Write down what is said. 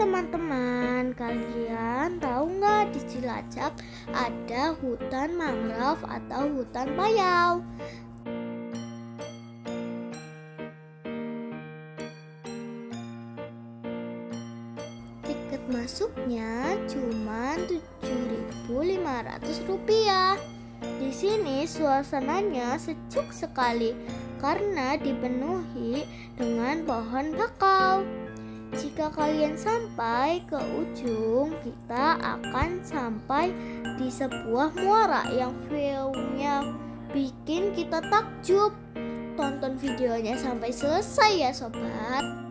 teman-teman, kalian tahu nggak di Cilacap ada hutan mangrove atau hutan payau? Tiket masuknya cuma Rp7.500. Di sini suasananya sejuk sekali karena dipenuhi dengan pohon bakau. Jika kalian sampai ke ujung, kita akan sampai di sebuah muara yang view-nya bikin kita takjub. Tonton videonya sampai selesai ya sobat.